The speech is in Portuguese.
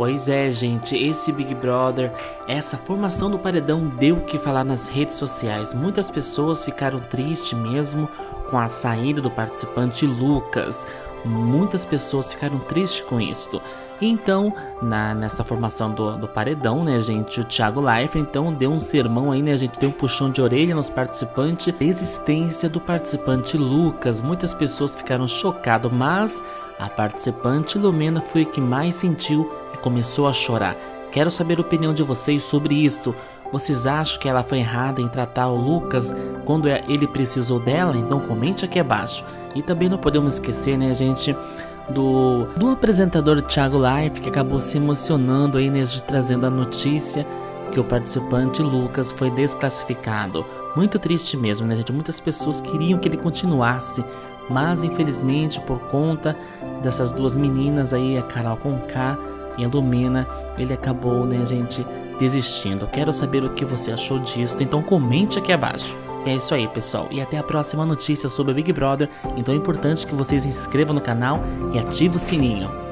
Pois é, gente, esse Big Brother, essa formação do paredão deu o que falar nas redes sociais. Muitas pessoas ficaram tristes mesmo com a saída do participante Lucas. Muitas pessoas ficaram tristes com isso. Então, na, nessa formação do, do paredão, né, gente, o Thiago Leifert então deu um sermão aí, né, gente deu um puxão de orelha nos participantes, existência do participante Lucas. Muitas pessoas ficaram chocadas, mas a participante Lumena foi a que mais sentiu começou a chorar. Quero saber a opinião de vocês sobre isso. Vocês acham que ela foi errada em tratar o Lucas quando é, ele precisou dela? Então comente aqui abaixo. E também não podemos esquecer, né, gente, do, do apresentador Thiago Life, que acabou se emocionando aí, né, trazendo a notícia que o participante Lucas foi desclassificado. Muito triste mesmo, né, gente? Muitas pessoas queriam que ele continuasse, mas infelizmente por conta dessas duas meninas aí, a Carol Conká a Lumena, ele acabou, né, gente, desistindo. Quero saber o que você achou disso, então comente aqui abaixo. É isso aí, pessoal. E até a próxima notícia sobre Big Brother. Então é importante que vocês se inscrevam no canal e ativem o sininho.